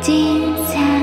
精彩。